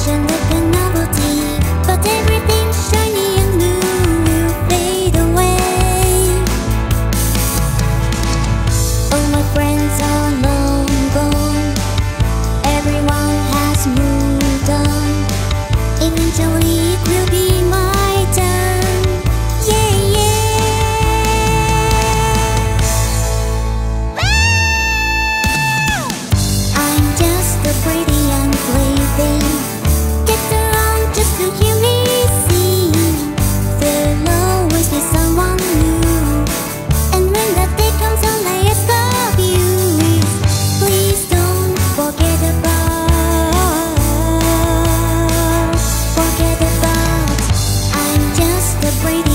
passion with a novelty, but every the breathing